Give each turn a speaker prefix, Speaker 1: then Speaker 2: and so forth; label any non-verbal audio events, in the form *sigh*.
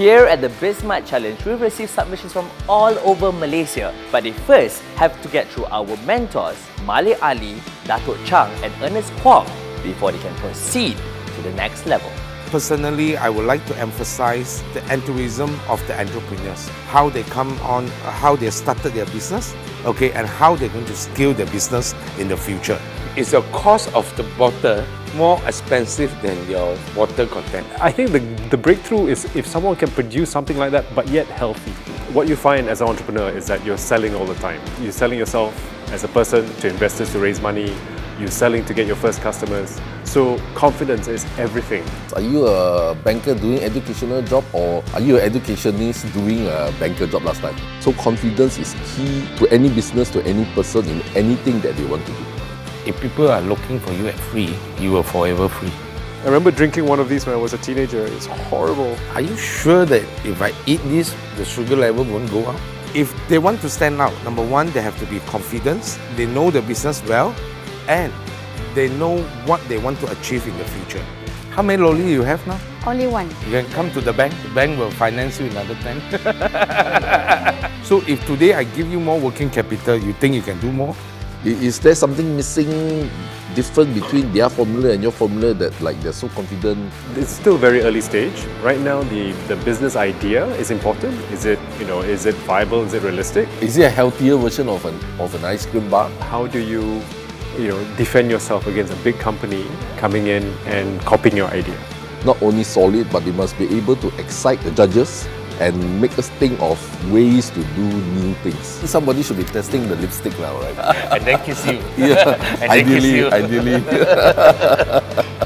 Speaker 1: Here at the BizSmart Challenge, we receive submissions from all over Malaysia, but they first have to get through our mentors, Malik Ali, Datuk Chang and Ernest Kwok before they can proceed to the next level.
Speaker 2: Personally, I would like to emphasize the enthusiasm of the entrepreneurs, how they come on, how they started their business, okay, and how they're going to scale their business in the future.
Speaker 3: Is the cost of the bottle more expensive than your water content?
Speaker 4: I think the, the breakthrough is if someone can produce something like that but yet healthy. What you find as an entrepreneur is that you're selling all the time. You're selling yourself as a person to investors to raise money, you're selling to get your first customers. So confidence is everything.
Speaker 5: Are you a banker doing educational job or are you an educationist doing a banker job last time? So confidence is key to any business, to any person in anything that they want to do.
Speaker 3: If people are looking for you at free, you are forever free.
Speaker 4: I remember drinking one of these when I was a teenager. It's horrible.
Speaker 3: Are you sure that if I eat this, the sugar level won't go up?
Speaker 2: If they want to stand out, number one, they have to be confident, they know the business well, and they know what they want to achieve in the future. How many lolly do you have now?
Speaker 6: Only one.
Speaker 2: You can come to the bank, the bank will finance you another 10. *laughs* so if today I give you more working capital, you think you can do more?
Speaker 5: Is there something missing different between their formula and your formula that like they're so confident?
Speaker 4: It's still very early stage. Right now the, the business idea is important. Is it, you know, is it viable? Is it realistic?
Speaker 5: Is it a healthier version of an of an ice cream bar?
Speaker 4: How do you you know defend yourself against a big company coming in and copying your idea?
Speaker 5: Not only solid, but they must be able to excite the judges and make us think of ways to do new things. Somebody should be testing the lipstick now, right?
Speaker 3: and then kiss you. *laughs*
Speaker 5: yeah, *laughs*
Speaker 3: and then kiss
Speaker 5: ideally,
Speaker 3: you.
Speaker 5: ideally. *laughs*